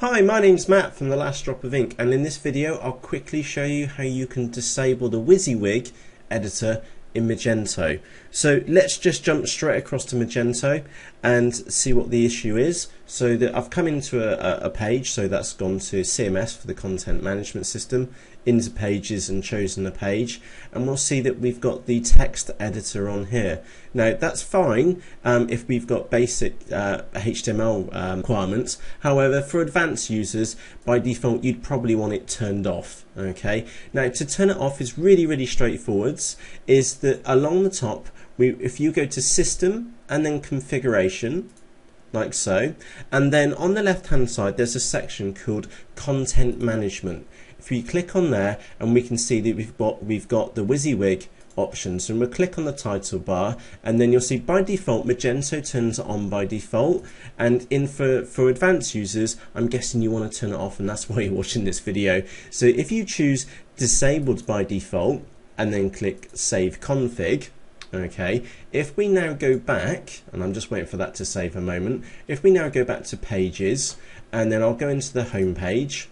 Hi, my name's Matt from The Last Drop of Ink and in this video I'll quickly show you how you can disable the WYSIWYG editor in Magento. So let's just jump straight across to Magento and see what the issue is. So that I've come into a, a page, so that's gone to CMS for the content management system, into pages and chosen a page, and we'll see that we've got the text editor on here. Now that's fine um, if we've got basic uh, HTML um, requirements. However, for advanced users, by default, you'd probably want it turned off. Okay. Now to turn it off is really, really straightforward. Is that along the top, we, if you go to System and then Configuration, like so. And then on the left hand side, there's a section called Content Management. If we click on there, and we can see that we've got, we've got the WYSIWYG options and we'll click on the title bar and then you'll see by default Magento turns on by default and in for, for advanced users I'm guessing you want to turn it off and that's why you're watching this video so if you choose disabled by default and then click save config okay if we now go back and I'm just waiting for that to save a moment if we now go back to pages and then I'll go into the home page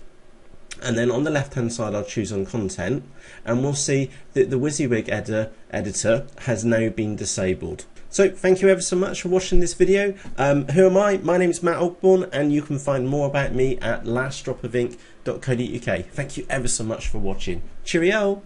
and then on the left hand side I'll choose on content and we'll see that the WYSIWYG editor, editor has now been disabled. So thank you ever so much for watching this video. Um, who am I? My name is Matt Ogborne and you can find more about me at lastdropofink.co.uk. Thank you ever so much for watching. Cheerio!